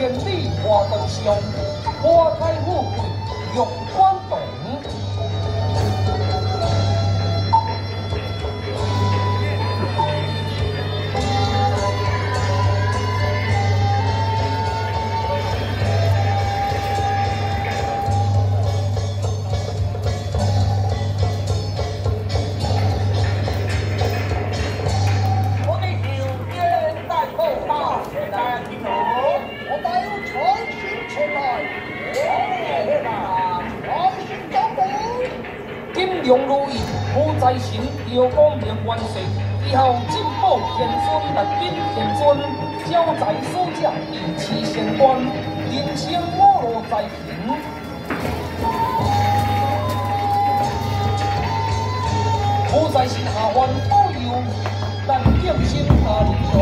天地花灯香，花开富贵关系，以后进步天尊来宾天尊，招财收将一起升官，人生五路在行。不在心下凡保佑，咱敬心他人大